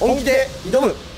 本気で挑む。